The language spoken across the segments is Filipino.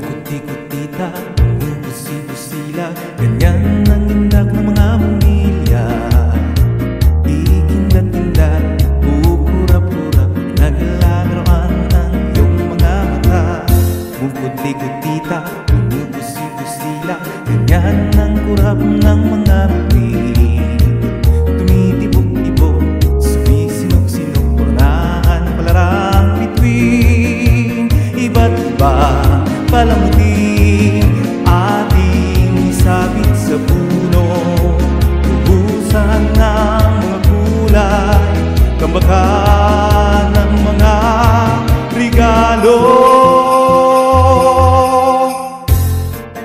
tita Bumubusi-busila Ganyan ang indak ng mga Manila Ikindat-indat Pupurap-purap Naglalaroan ng iyong mga mata. Bukod-likod tita Bumubusi-busila Ganyan ang kurap ng mga bibig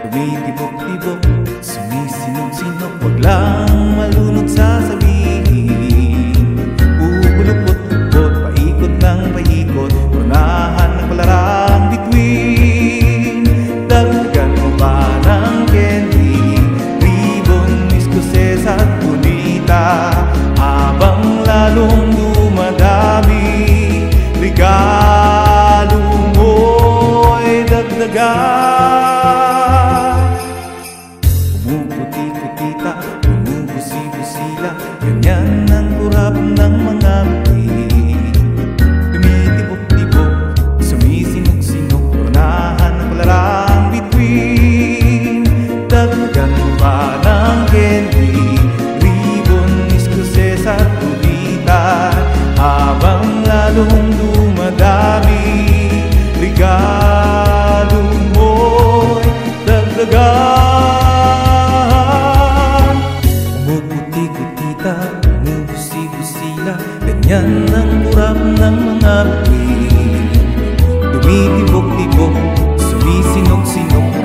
Tumitibok-tibok, sumisinog-sinog Huwag lang malunod sa sabihin. Bubulupot-upot, paikot ng paikot Unahan ng palarang bituin. Dagdagan mo ba ng candy Ribbon, iskoses at punita Habang lalong dumadami? Regalo mo'y dagdagan Bumuputi-putita, bumubusi-busila Ganyan ang kurap ng mga bibig Tumitibok-tibok, sumisinog-sinog Purnahan ng palarang bituin. Dagdagan mo pa ng candy Ribbon, iskoses at kulita Habang lalong dumadami Regalo mo'y dagdagan kita Umugusi-gusila Ganyan ang kurap ng mga bituin Dumitibok-tibok Sumisinog-sinog